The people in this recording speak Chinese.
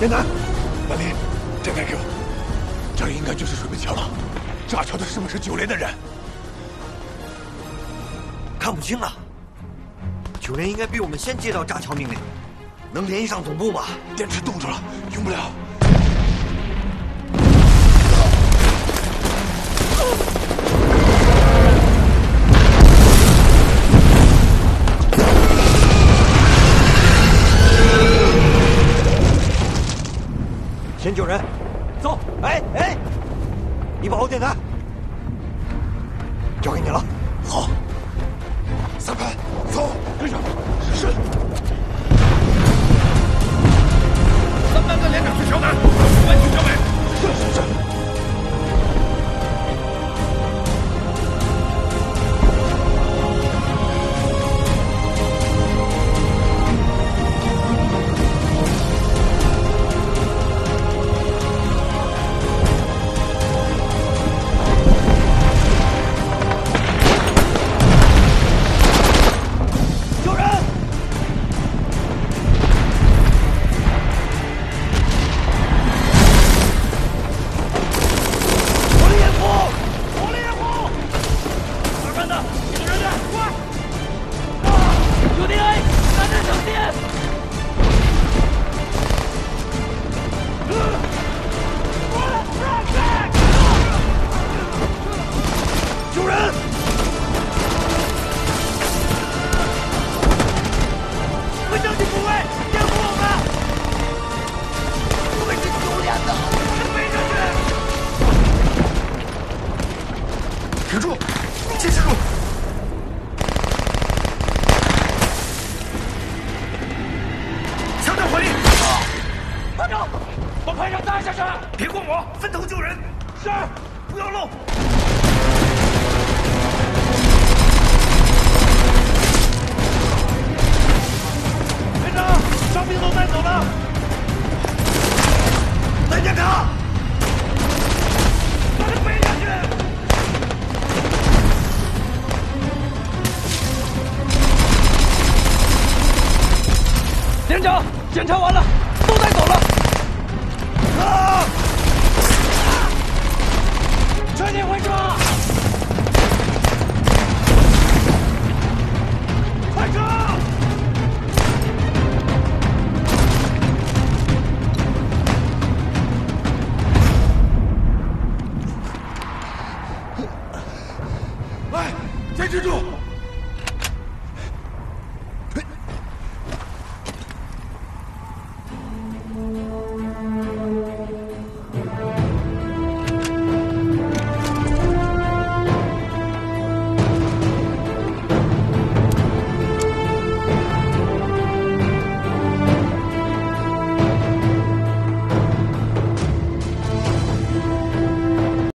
燕南，万林，这边给我，这里应该就是水门桥了。炸桥的是不是九连的人？看不清啊。九连应该比我们先接到炸桥命令，能联系上总部吗？电池冻住了，用不了。保护电台，交给你了。好，三排，走，跟上。团长，把排长带下去！别管我，分头救人。是，不要露。连长，伤兵都带走了。带检查。把他背下去。连长，检查完了。都带走了。撤。车顶回撤。快撤。来，坚持住。